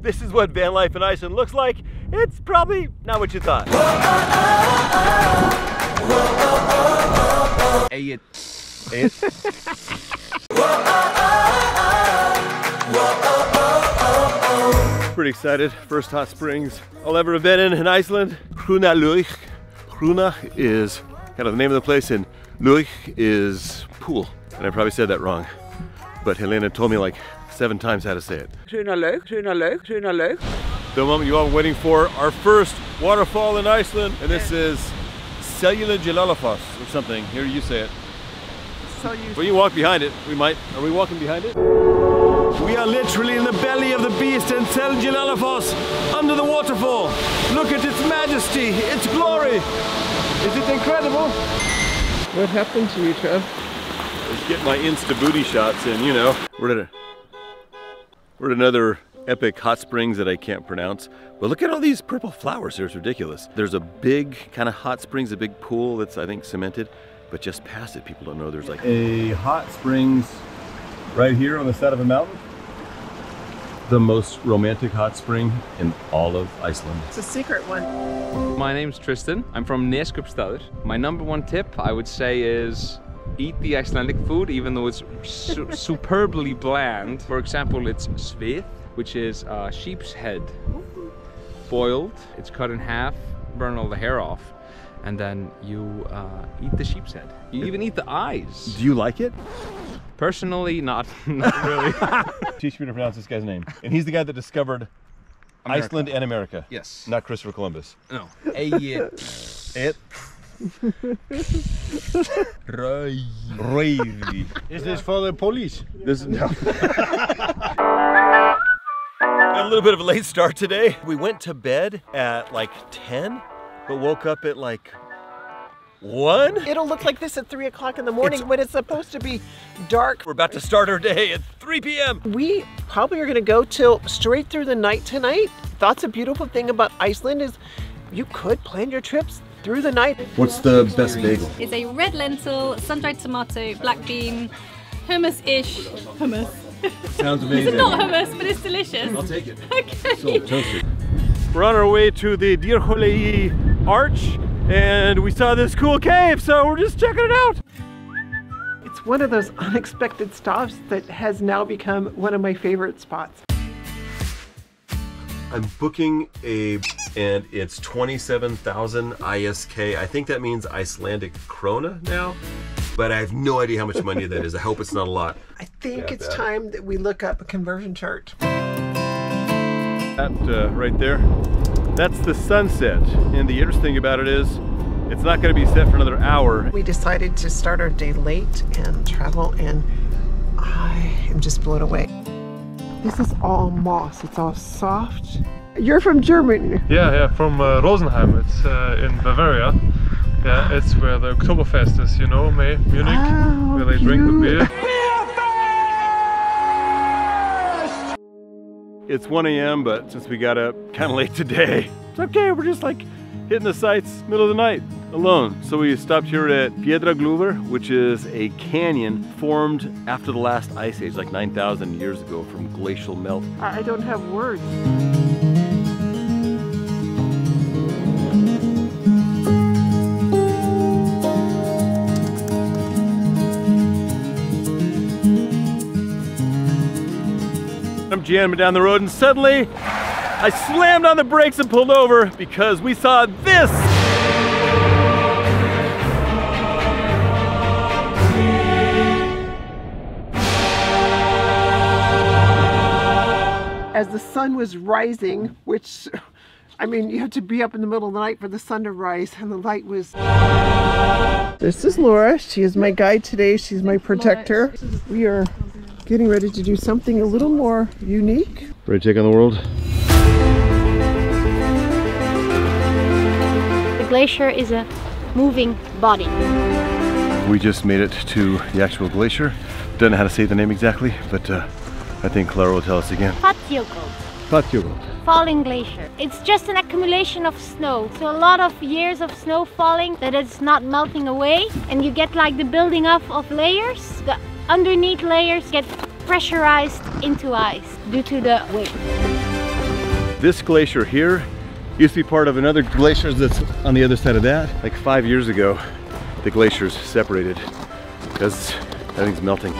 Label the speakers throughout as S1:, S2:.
S1: this is what van life in Iceland looks like, it's probably not what you thought.
S2: Hey,
S1: Pretty excited. First hot springs I'll ever have been in in Iceland. Hrunalaug. Hruna is kind of the name of the place, and Lugh is pool. And I probably said that wrong. But Helena told me like seven times how to say it.
S3: Hrunalaug, Hrunalaug, Hrunalaug.
S1: The moment you all been waiting for, our first waterfall in Iceland. And this is Cellular Jalalafoss or something. Here you say it.
S3: So you
S1: Well, you walk behind it. We might. Are we walking behind it? We are literally in the belly of the beast and Tel Jalalafoss, under the waterfall. Look at its majesty, its glory. Is it incredible?
S3: What happened to you, Trev?
S1: Let's get my insta booty shots in, you know. We're at, a, we're at another epic hot springs that I can't pronounce. But look at all these purple flowers here, it's ridiculous. There's a big kind of hot springs, a big pool that's I think cemented, but just past it, people don't know there's like a hot springs right here on the side of a mountain. The most romantic hot spring in all of Iceland.
S3: It's a secret one.
S2: My name's Tristan. I'm from Neskaupstaður. My number one tip, I would say, is eat the Icelandic food, even though it's su superbly bland. For example, it's svith, which is uh, sheep's head, boiled. It's cut in half, burn all the hair off, and then you uh, eat the sheep's head. You even eat the eyes.
S1: Do you like it?
S2: Personally, not, not really.
S1: Teach me to pronounce this guy's name. And he's the guy that discovered
S2: America.
S1: Iceland and America.
S2: Yes.
S1: Not Christopher Columbus.
S2: No. Eyit.
S1: It. Röyri.
S4: Is this for the police?
S1: This is no. Got a little bit of a late start today. We went to bed at like 10, but woke up at like 1.
S3: It'll look like this at 3 o'clock in the morning
S1: It's-
S3: when it's supposed to be dark.
S1: We're about to start our day at 3 p.m.
S3: We probably are going to go till straight through the night tonight. That's a beautiful thing about Iceland is you could plan your trips through the night.
S1: What's the best bagel?
S5: It's a red lentil, sun-dried tomato, black bean, hummus-ish hummus.
S1: Sounds
S5: It's
S1: amazing.
S5: not hummus, but it's delicious.
S1: I'll take it.
S5: Okay.
S1: So toasted. We're on our way to the Dyrhólaey Arch, and we saw this cool cave, so we're just checking it out.
S3: It's one of those unexpected stops that has now become one of my favorite spots.
S1: I'm booking a, and it's 27,000 ISK. I think that means Icelandic krona now, but I have no idea how much money that is. I hope it's not a lot.
S3: I think
S1: Yeah,
S3: it's
S1: bad.
S3: time that we look up a conversion chart.
S1: That uh, right there, that's the sunset. And the interesting about it is, it's not going to be set for another hour.
S3: We decided to start our day late and travel, and I am just blown away. This is all moss. It's all soft. You're from Germany.
S6: Yeah, yeah, from uh, Rosenheim. It's uh, in Bavaria. Yeah, it's where the Oktoberfest is, you know, May, Munich,
S3: Oh,
S6: where they drink the beer.
S1: It's 1 a.m., but since we got up kind of late today, it's okay. We're just like hitting the sights middle of the night alone. So we stopped here at Fjaðrárgljúfur, which is a canyon formed after the last ice age, like 9,000 years ago from glacial melt.
S3: I I don't have words.
S1: I'm jamming down the road and suddenly I slammed on the brakes and pulled over because we saw this.
S3: As the sun was rising, which, I mean, you have to be up in the middle of the night for the sun to rise, and the light was. This is Laura. She is my guide today. She's my protector. We are getting ready to do something a little more unique.
S1: Ready to take on the world?
S7: The glacier is a moving body.
S1: We just made it to the actual glacier. Don't know how to say the name exactly, but uh, I think Clara will tell us again.
S7: Falljökull,
S1: Falljökull.
S7: falling glacier. It's just an accumulation of snow. So a lot of years of snow falling that it's not melting away and you get like the building up of layers. The underneath layers get pressurized into ice due to the weight.
S1: This glacier here used to be part of another glacier that's on the other side of that. Like five years ago, the glaciers separated because everything's melting.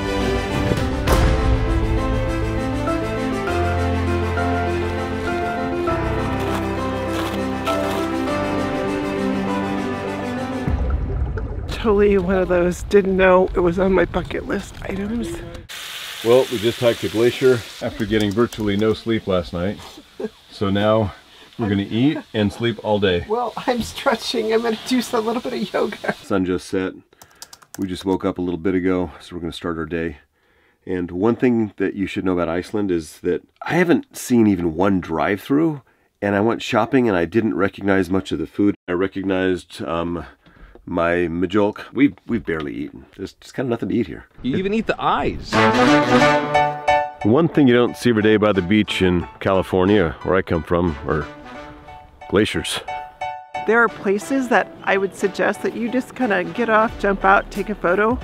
S3: Totally one of those, didn't know it was on my bucket list items.
S1: Well, we just hiked a glacier after getting virtually no sleep last night. So now we're gonna eat and sleep all day.
S3: Well, I'm stretching. I'm gonna do a little bit of yoga.
S1: Sun just set. We just woke up a little bit ago, so we're gonna start our day. And one thing that you should know about Iceland is that I haven't seen even one drive-through and I went shopping and I didn't recognize much of the food. I recognized um, my majolk. We've, we've barely eaten. There's just kind of nothing to eat here.
S2: You even eat the eyes.
S1: One thing you don't see every day by the beach in California, where I come from, are glaciers.
S3: There are places that I would suggest that you just kind of get off, jump out, take a photo.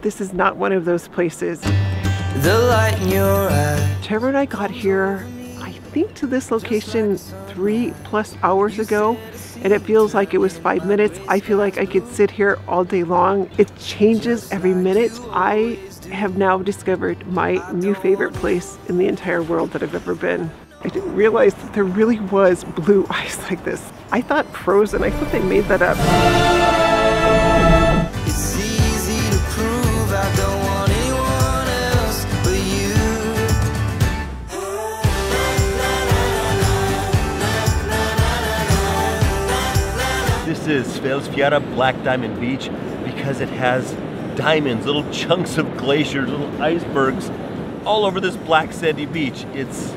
S3: This is not one of those places.
S4: The light in your eye.
S3: Trevor and I got here, I think to this location three plus hours ago, and it feels like it was five minutes. I feel like I could sit here all day long. It changes every minute. I have now discovered my new favorite place in the entire world that I've ever been. I didn't realize that there really was blue ice like this. I thought frozen. I thought they made that up.
S4: It's easy to prove I don't want anyone else but you.
S1: This is Svelsfjara Black Diamond Beach because it has diamonds, little chunks of glaciers, little icebergs all over this black sandy beach. It's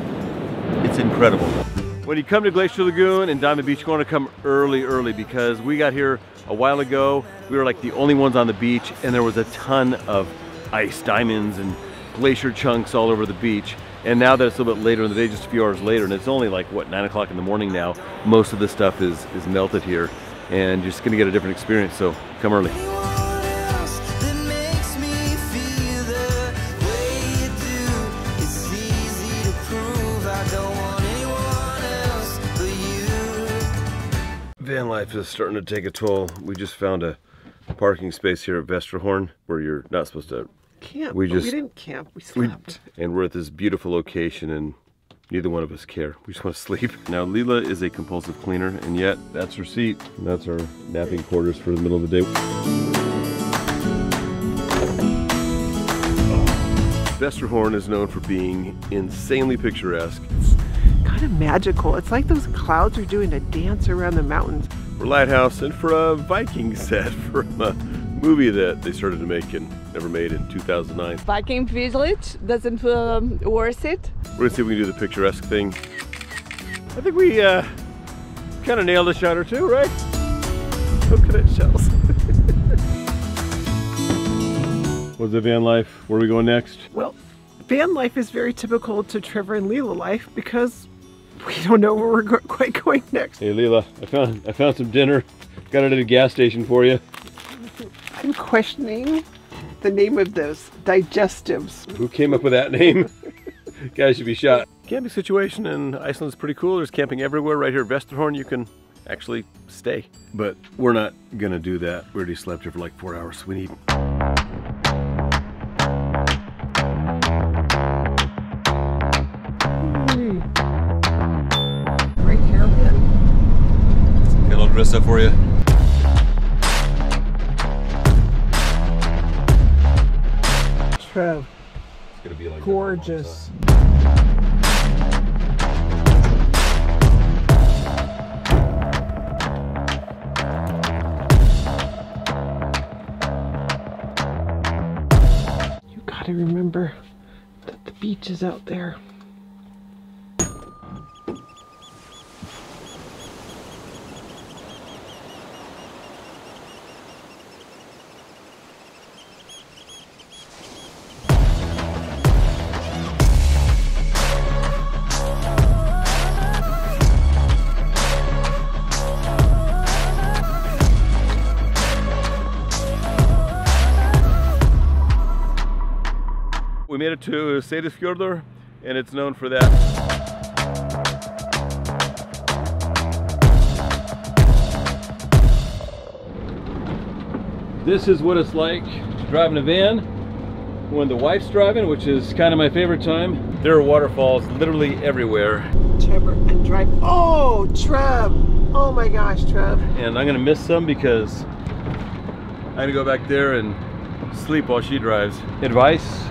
S1: it's incredible. When you come to Glacier Lagoon and Diamond Beach, you want to come early, early because we got here a while ago. We were like the only ones on the beach and there was a ton of ice diamonds and glacier chunks all over the beach. And now that it's a little bit later in the day, just a few hours later, and it's only like, what, 9 o'clock in the morning now, most of the stuff is, is melted here. And you're just going to get a different experience, so come early. Life is starting to take a toll. We just found a parking space here at Vestrahorn where you're not supposed to
S3: Camp.
S1: We
S3: oh,
S1: just-
S3: we didn't camp. We
S1: We,
S3: slept.
S1: and we're at this beautiful location and neither one of us care. We just want to sleep. Now Leela is a compulsive cleaner and yet that's her seat. And that's our napping quarters for the middle of the day. Vestrahorn is known for being insanely picturesque.
S3: It's kind of magical. It's like those clouds are doing a dance around the mountains.
S1: For a lighthouse and for a Viking set from a movie that they started to make and never made in 2009.
S8: Viking village doesn't um, worth it.
S1: We're gonna see if we can do the picturesque thing. I think we uh, kind of nailed a shot or two, right?
S3: Coconut shells.
S1: What's the van life? Where are we going next?
S3: Well, van life is very typical to Trevor and Leela life because we don't know where we're go- quite going next.
S1: Hey Leela, I found I found some dinner. Got it at a gas station for you.
S3: I'm questioning the name of those digestives.
S1: Who came up with that name? Guy should be shot. Camping situation in Iceland is pretty cool. There's camping everywhere. Right here at Vestrahorn, you can actually stay. But we're not gonna do that. We already slept here for like four hours. We need get a up for you.
S3: Trev,
S1: It's gonna be like
S3: gorgeous. You gotta remember that the beach is out there.
S1: we made it to Seyðisfjörður and it's known for that. This is what it's like driving a van when the wife's driving, which is kind of my favorite time. There are waterfalls literally everywhere.
S3: Trevor and Drive. Oh, Trev! Oh my gosh, Trev.
S1: And I'm gonna miss some because I'm gonna go back there and sleep while she drives. Advice?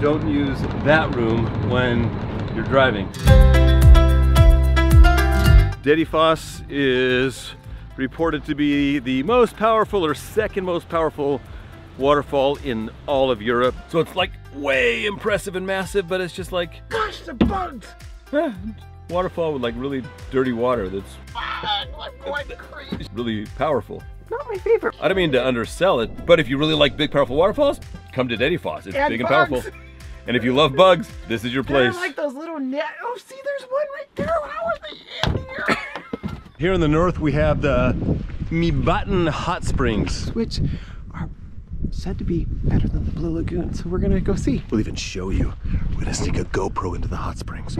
S1: Don't use that room when you're driving. Dettifoss is reported to be the most powerful or second most powerful waterfall in all of Europe. So it's like way impressive and massive, but it's just like
S3: Gosh, the bugs.
S1: eh, waterfall with like really dirty water that's
S3: I'm
S1: really powerful.
S3: Not my favorite.
S1: I don't mean to undersell it, but if you really like big, powerful waterfalls, come to Dettifoss. It's
S3: And
S1: big and powerful. And if you love bugs, this is your
S3: They're
S1: place.
S3: like those little net. Oh, see, there's one right there. How are they in here?
S1: Here in the north, we have the Mývatn Hot Springs.
S3: Which are said to be better than the Blue Lagoon. So we're gonna go see.
S1: We'll even show you. We're gonna stick a GoPro into the hot springs.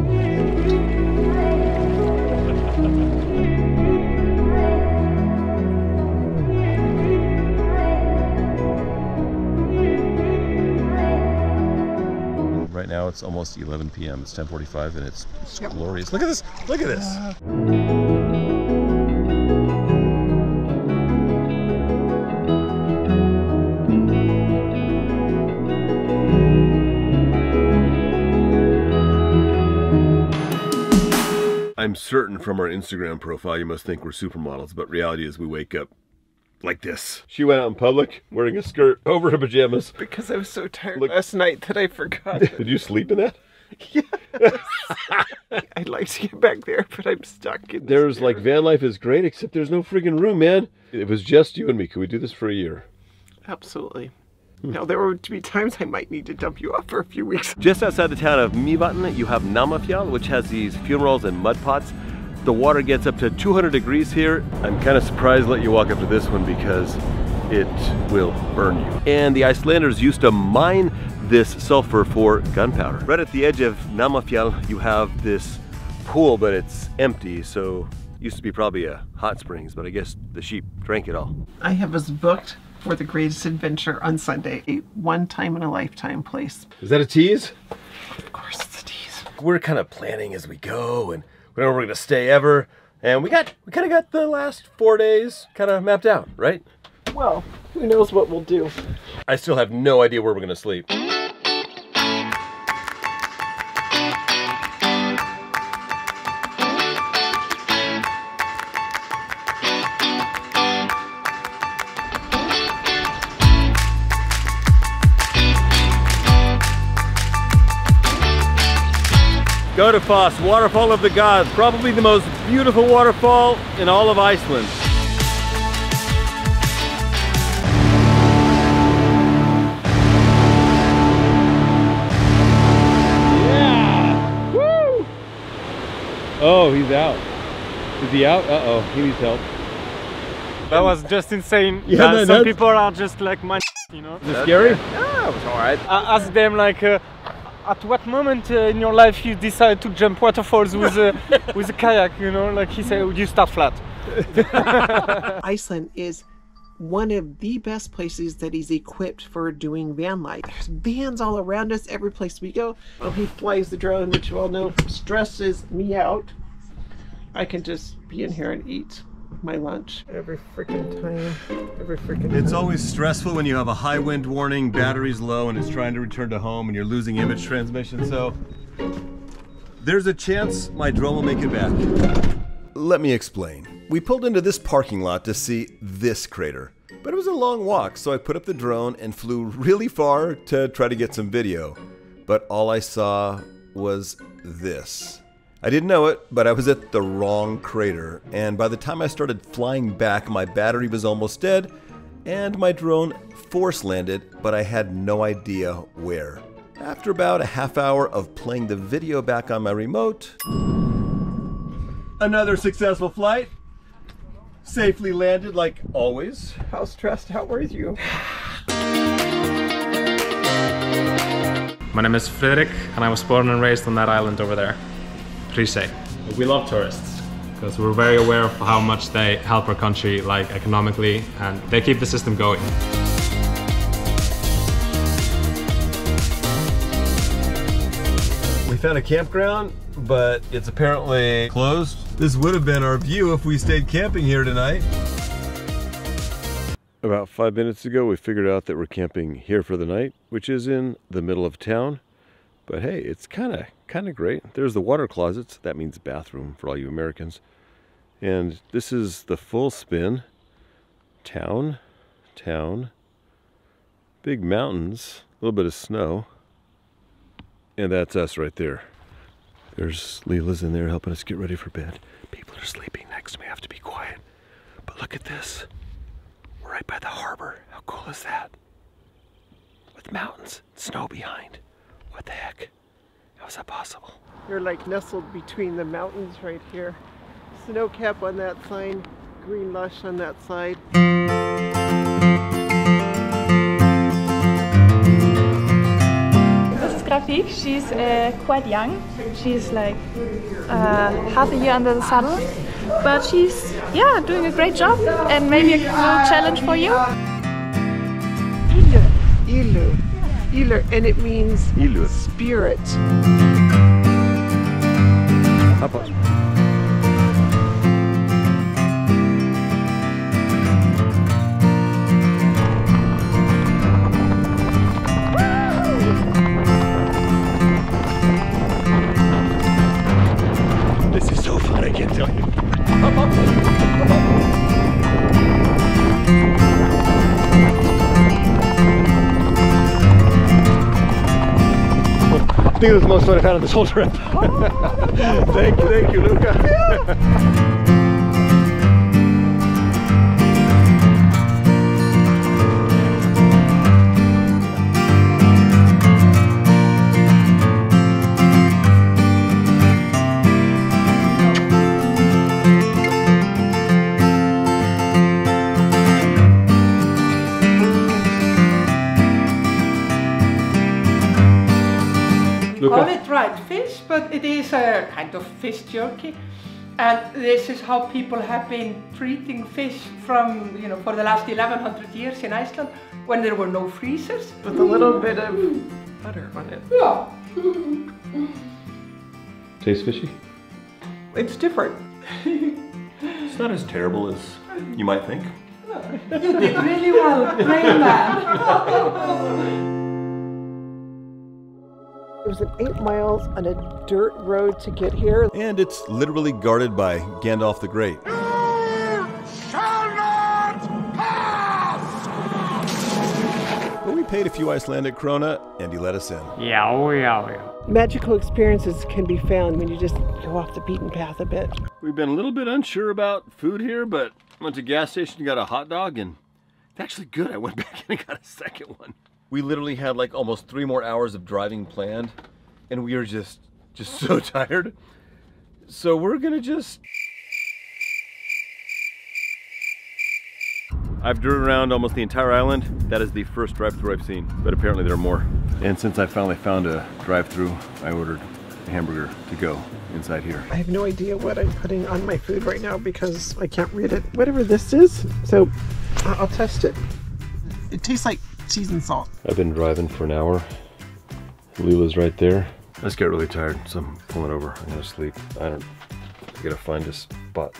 S1: Now it's almost 11 p.m. It's 10:45 and it's, it's glorious. Look at this! Look at this! I'm certain from our Instagram profile you must think we're supermodels, but reality is we wake up like this. She went out in public wearing a skirt over her pajamas.
S3: Because I was so tired
S1: Look-
S3: last night that I forgot.
S1: Did you sleep in that?
S3: I'd like to get back there, but I'm stuck in. this
S1: There's like van life is great, except there's no friggin' room, man. It was just you and me. Could we do this for a year?
S3: Absolutely. Now there would be times I might need to dump you off for a few weeks.
S1: Just outside the town of Mývatn, you have Namafjall, which has these fumaroles and mud pots. The water gets up to 200 degrees here. I'm kind of surprised to let you walk up to this one because it will burn you. And the Icelanders used to mine this sulfur for gunpowder. Right at the edge of Namafjall, you have this pool, but it's empty, so used to be probably a hot springs, but I guess the sheep drank it all.
S3: I have us booked for the greatest adventure on Sunday. A one time in a lifetime place.
S1: Is that a tease?
S3: Of course, it's a tease.
S1: we're kind of planning as we go and we know where we're gonna stay ever. And we got we kind of got the last four days kind of mapped out right?
S3: Well, who knows what we'll do?
S1: i still have no idea where we're gonna sleep Godafoss, Waterfall of the Gods, probably the most beautiful waterfall in all of Iceland. Yeah! Woo! Oh, he's out. Is he out? Uh-oh, he needs help.
S9: That was just insane.
S1: Yeah,
S9: Uh,
S1: man,
S9: some
S1: that's-
S9: people are just like my you know.
S1: Is it scary?
S9: Yeah, it was alright. I asked them like, uh, at what moment uh, in your life you decide to jump waterfalls with a with a kayak? You know, like he said, you start flat.
S3: Iceland is one of the best places that is equipped for doing van life. There's vans all around us, every place we go. Well, he flies the drone, which you all know stresses me out. I can just be in here and eat my lunch every freaking time. Every freaking
S1: It's
S3: time.
S1: always stressful when you have a high wind warning, battery's low, and it's trying to return to home and you're losing image transmission. So there's a chance my drone will make it back. Let me explain. We pulled into this parking lot to see this crater, but it was a long walk, so I put up the drone and flew really far to try to get some video. But all I saw was this. I didn't know it, but I was at the wrong crater, and by the time I started flying back, my battery was almost dead, and my drone force landed, but I had no idea where. After about a half hour of playing the video back on my remote, another successful flight. Safely landed like always.
S3: How stressed out were you?
S10: My name is Fredrik, and I was born and raised on that island over there. Please.
S11: We love tourists.
S10: because we're very aware of how much they help our country, like economically, and they keep the system going.
S1: We found a campground, but it's apparently closed. This would have been our view if we stayed camping here tonight. About five minutes ago, we figured out that we're camping here for the night, which is in the middle of town. But hey, it's kind of kind of great. There's the water closets. That means bathroom for all you Americans. And this is the full spin. Town, town, big mountains, a little bit of snow. And that's us right there. There's Leela's in there helping us get ready for bed. People are sleeping next to me. I have to be quiet. But look at this. We're right by the harbor. How cool is that? With mountains, snow behind. What the heck? How is that possible?
S3: You're like nestled between the mountains right here. Snow cap on that side, green lush on that side.
S11: This is Grafik. She's uh, quite young. She's like uh, half a year under the saddle, but she's yeah doing a great job and maybe a little challenge for you.
S3: Ilu. And it means
S1: Ilu.
S3: spirit.
S1: I think it was the most fun I've had on this whole trip. Oh. thank you, thank you, Luca.
S12: dried but it is a kind of fish jerky. And this is how people have been treating fish from, you know, for the last 1100 years in Iceland when there were no freezers.
S3: With a little bit of butter on it.
S12: Yeah.
S1: Tastes fishy?
S3: It's different.
S1: It's not as terrible as you might think.
S12: You did really well, great man.
S3: It was an eight miles on a dirt road to get here.
S1: And it's literally guarded by Gandalf the Great. But we paid a few Icelandic krona, and he let us in.
S9: Yeah, oh yeah, oh yeah.
S3: Magical experiences can be found when you just go off the beaten path a bit.
S1: We've been a little bit unsure about food here, but went to gas station, got a hot dog, and it's actually good. I went back and got a second one. We literally had like almost three more hours of driving planned, and we are just just so tired. So we're gonna just. I've driven around almost the entire island. That is the first drive-through I've seen, but apparently there are more. And since I finally found a drive-through, I ordered a hamburger to go inside here.
S3: I have no idea what I'm putting on my food right now because I can't read it. Whatever this is, so I- I'll test it. It tastes like seasoned salt.
S1: I've been driving for an hour. Leela's right there. I just get really tired, so I'm pulling over. I'm gonna sleep. I don't. I gotta find a spot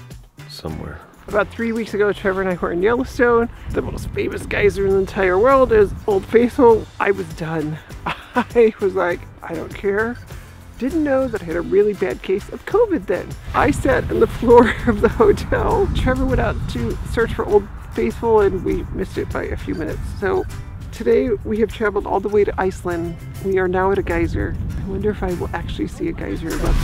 S1: somewhere.
S3: About three weeks ago, Trevor and I were in Yellowstone. The most famous geyser in the entire world is Old Faithful. I was done. I was like, I don't care. Didn't know that I had a really bad case of COVID then. I sat on the floor of the hotel. Trevor went out to search for Old Faithful and we missed it by a few minutes. So today we have traveled all the way to Iceland. We are now at a geyser. I wonder if I will actually see a geyser above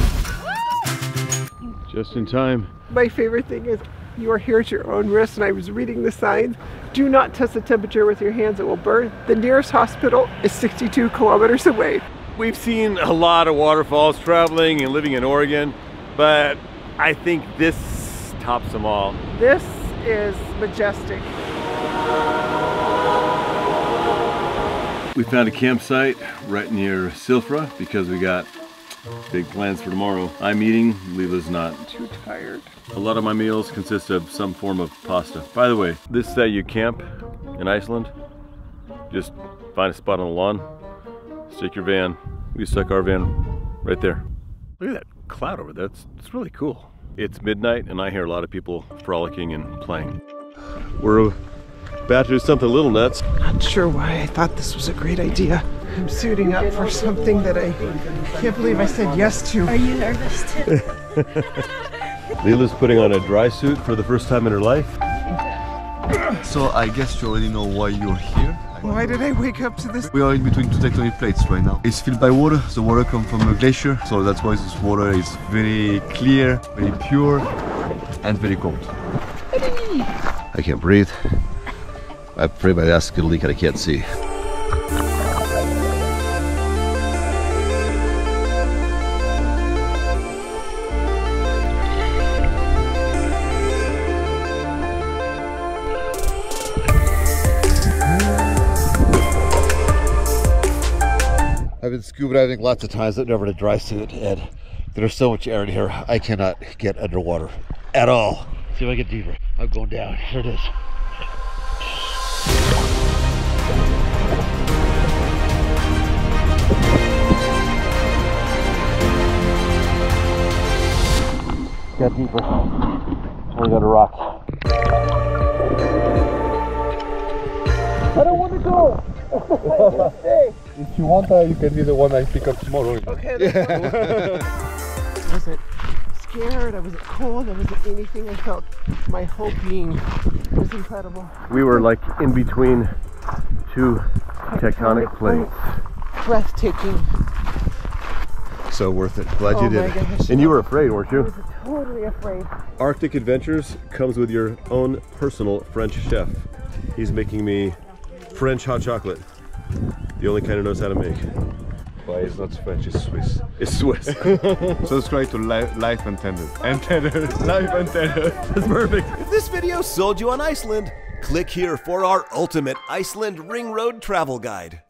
S1: Just in time.
S3: my favorite thing is you are here at your own risk, and I was reading the signs. Do not test the temperature with your hands, it will burn. The nearest hospital is 62 kilometers away.
S1: We've seen a lot of waterfalls traveling and living in Oregon, but I think this tops them all.
S3: This is majestic.
S1: We found a campsite right near Silfra because we got Big plans for tomorrow. I'm eating, Leela's not.
S3: Too tired.
S1: A lot of my meals consist of some form of pasta. By the way, this is how you camp in Iceland. Just find a spot on the lawn, stick your van. We stuck our van right there. Look at that cloud over there. It's, it's really cool. It's midnight and I hear a lot of people frolicking and playing. We're about to do something a little nuts.
S3: Not sure why I thought this was a great idea. I'm suiting up for something that I can't believe I said yes to.
S5: Are you nervous too?
S1: Leela's putting on a dry suit for the first time in her life.
S13: So I guess you already know why you're here.
S3: Why did I wake up to this?
S13: We are in between two tectonic plates right now. It's filled by water. The water comes from a glacier, so that's why this water is very clear, very pure, and very cold.
S1: I can't breathe. I'm afraid my ass gonna leak and I can't see. I've been scuba diving lots of times, but never in a dry suit, and there's so much air in here, I cannot get underwater at all. See if I get deeper. I'm going down. Here it is. Got deeper. We got a rock.
S9: I don't want to go. if you want, uh, you can be the one I pick up tomorrow.
S3: Okay. was it scared? I was it cold? I was it anything? I felt my whole being was incredible.
S1: We were like in between two tectonic plates.
S3: Breathtaking.
S1: So worth it. Glad
S3: Oh
S1: you did.
S3: my gosh.
S1: And you were afraid, weren't you?
S3: Totally afraid.
S1: Arctic Adventures comes with your own personal French chef. He's making me French hot chocolate. The only kind he knows how to make.
S13: Why it's not French, it's Swiss.
S1: It's Swiss.
S13: Subscribe to Li- Lyfe Untethered. Untethered. Lyfe Untethered.
S1: That's perfect.
S14: If this video sold you on Iceland, click here for our ultimate Iceland Ring Road travel guide.